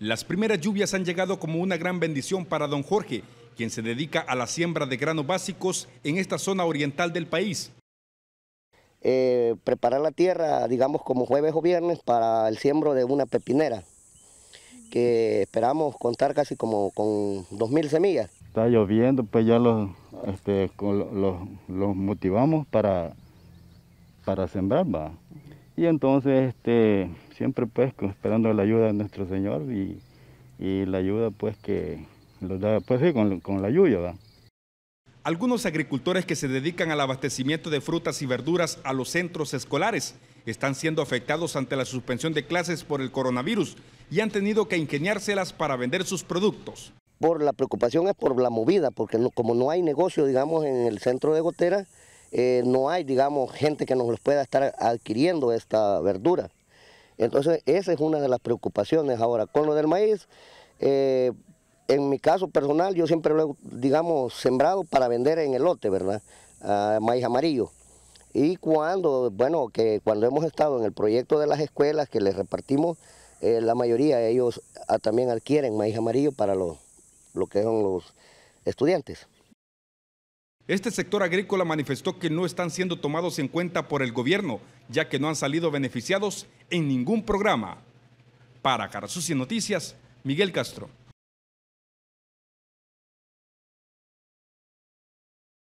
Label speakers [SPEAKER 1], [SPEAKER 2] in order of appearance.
[SPEAKER 1] Las primeras lluvias han llegado como una gran bendición para don Jorge, quien se dedica a la siembra de granos básicos en esta zona oriental del país.
[SPEAKER 2] Eh, preparar la tierra, digamos, como jueves o viernes para el siembro de una pepinera, que esperamos contar casi como con 2.000 semillas.
[SPEAKER 3] Está lloviendo, pues ya los, este, los, motivamos para, para sembrar, va. Y entonces, este, siempre pues esperando la ayuda de nuestro Señor y, la ayuda pues que nos da, pues sí, con, con la lluvia, va.
[SPEAKER 1] Algunos agricultores que se dedican al abastecimiento de frutas y verduras a los centros escolares están siendo afectados ante la suspensión de clases por el coronavirus y han tenido que ingeniárselas para vender sus productos.
[SPEAKER 2] Por la preocupación es por la movida, porque como no hay negocio, digamos, en el centro de Gotera, eh, no hay, digamos, gente que nos pueda estar adquiriendo esta verdura. Entonces, esa es una de las preocupaciones. Ahora, con lo del maíz, eh, en mi caso personal, yo siempre lo he, digamos, sembrado para vender en el lote, ¿verdad? maíz amarillo. Y cuando, bueno, que cuando hemos estado en el proyecto de las escuelas que les repartimos, eh, la mayoría ellos ah, también adquieren maíz amarillo para lo, lo que son los estudiantes.
[SPEAKER 1] Este sector agrícola manifestó que no están siendo tomados en cuenta por el gobierno, ya que no han salido beneficiados en ningún programa. Para Carasucia Noticias, Miguel Castro.